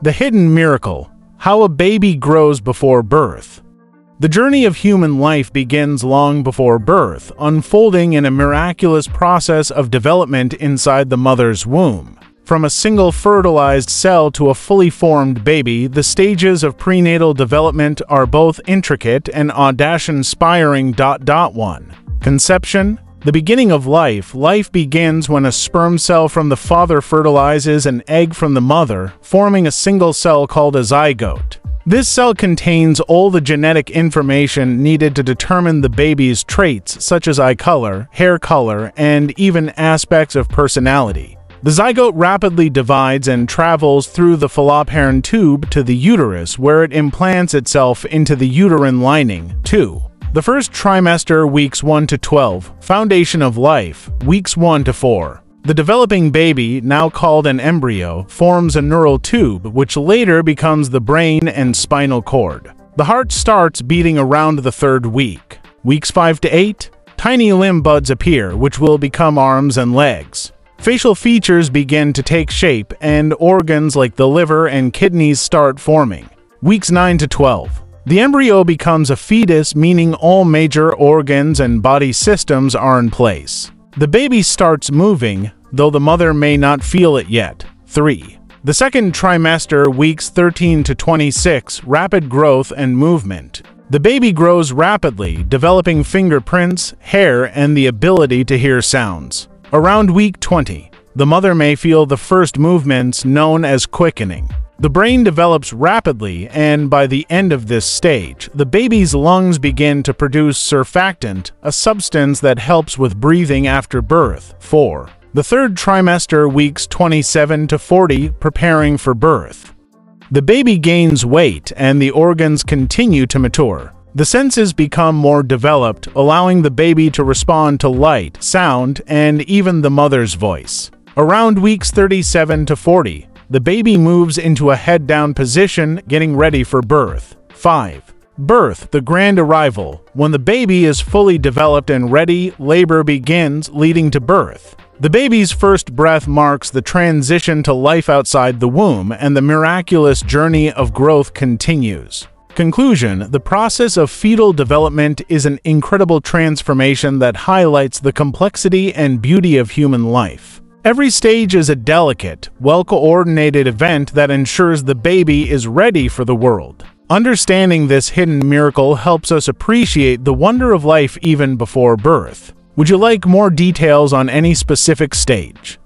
The Hidden Miracle How a Baby Grows Before Birth. The journey of human life begins long before birth, unfolding in a miraculous process of development inside the mother's womb. From a single fertilized cell to a fully formed baby, the stages of prenatal development are both intricate and audacious-inspiring. 1. Conception, the beginning of life, life begins when a sperm cell from the father fertilizes an egg from the mother, forming a single cell called a zygote. This cell contains all the genetic information needed to determine the baby's traits such as eye color, hair color, and even aspects of personality. The zygote rapidly divides and travels through the fallopian tube to the uterus where it implants itself into the uterine lining. 2. The first trimester, weeks 1 to 12, foundation of life, weeks 1 to 4. The developing baby, now called an embryo, forms a neural tube, which later becomes the brain and spinal cord. The heart starts beating around the third week. Weeks 5 to 8, tiny limb buds appear, which will become arms and legs. Facial features begin to take shape, and organs like the liver and kidneys start forming. Weeks 9 to 12. The embryo becomes a fetus, meaning all major organs and body systems are in place. The baby starts moving, though the mother may not feel it yet. 3. The second trimester, weeks 13 to 26, rapid growth and movement. The baby grows rapidly, developing fingerprints, hair, and the ability to hear sounds. Around week 20, the mother may feel the first movements known as quickening. The brain develops rapidly, and by the end of this stage, the baby's lungs begin to produce surfactant, a substance that helps with breathing after birth. 4. The third trimester, weeks 27 to 40, preparing for birth. The baby gains weight and the organs continue to mature. The senses become more developed, allowing the baby to respond to light, sound, and even the mother's voice. Around weeks 37 to 40, the baby moves into a head-down position, getting ready for birth. 5. Birth, the grand arrival. When the baby is fully developed and ready, labor begins, leading to birth. The baby's first breath marks the transition to life outside the womb, and the miraculous journey of growth continues. Conclusion The process of fetal development is an incredible transformation that highlights the complexity and beauty of human life. Every stage is a delicate, well-coordinated event that ensures the baby is ready for the world. Understanding this hidden miracle helps us appreciate the wonder of life even before birth. Would you like more details on any specific stage?